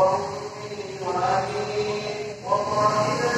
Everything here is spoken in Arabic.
وهم من